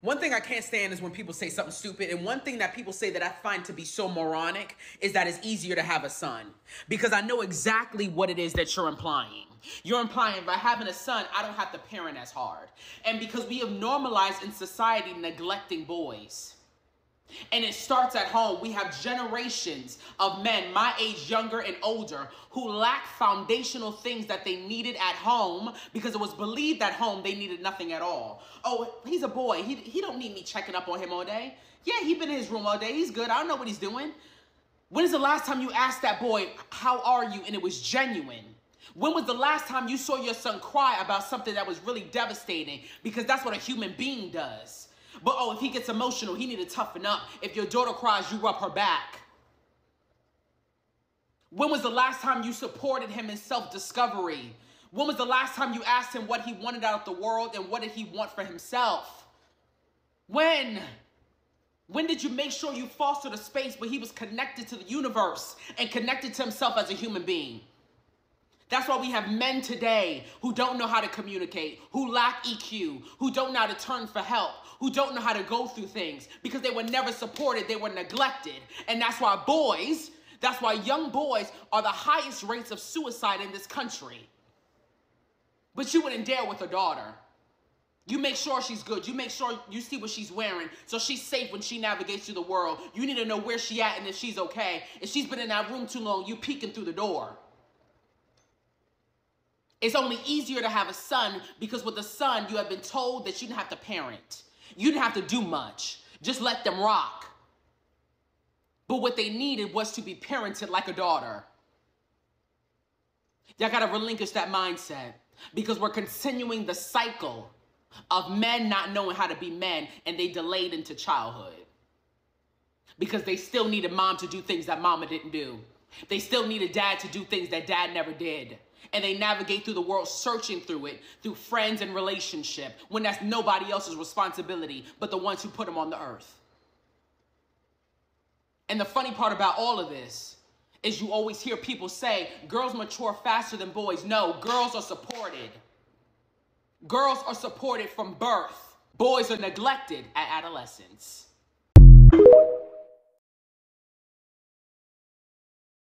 One thing I can't stand is when people say something stupid. And one thing that people say that I find to be so moronic is that it's easier to have a son. Because I know exactly what it is that you're implying. You're implying by having a son, I don't have to parent as hard. And because we have normalized in society neglecting boys. And it starts at home. We have generations of men, my age, younger and older, who lack foundational things that they needed at home because it was believed at home they needed nothing at all. Oh, he's a boy. He, he don't need me checking up on him all day. Yeah, he been in his room all day. He's good. I don't know what he's doing. When is the last time you asked that boy, how are you? And it was genuine. When was the last time you saw your son cry about something that was really devastating? Because that's what a human being does. But oh, if he gets emotional, he need to toughen up. If your daughter cries, you rub her back. When was the last time you supported him in self-discovery? When was the last time you asked him what he wanted out of the world and what did he want for himself? When? When did you make sure you fostered a space where he was connected to the universe and connected to himself as a human being? That's why we have men today who don't know how to communicate, who lack EQ, who don't know how to turn for help, who don't know how to go through things because they were never supported, they were neglected. And that's why boys, that's why young boys are the highest rates of suicide in this country. But you wouldn't dare with a daughter. You make sure she's good. You make sure you see what she's wearing so she's safe when she navigates through the world. You need to know where she at and if she's okay. If she's been in that room too long, you peeking through the door. It's only easier to have a son because with a son, you have been told that you didn't have to parent. You didn't have to do much. Just let them rock. But what they needed was to be parented like a daughter. Y'all got to relinquish that mindset because we're continuing the cycle of men not knowing how to be men and they delayed into childhood because they still needed mom to do things that mama didn't do. They still needed dad to do things that dad never did. And they navigate through the world searching through it, through friends and relationship, when that's nobody else's responsibility but the ones who put them on the earth. And the funny part about all of this is you always hear people say girls mature faster than boys. No, girls are supported. Girls are supported from birth. Boys are neglected at adolescence.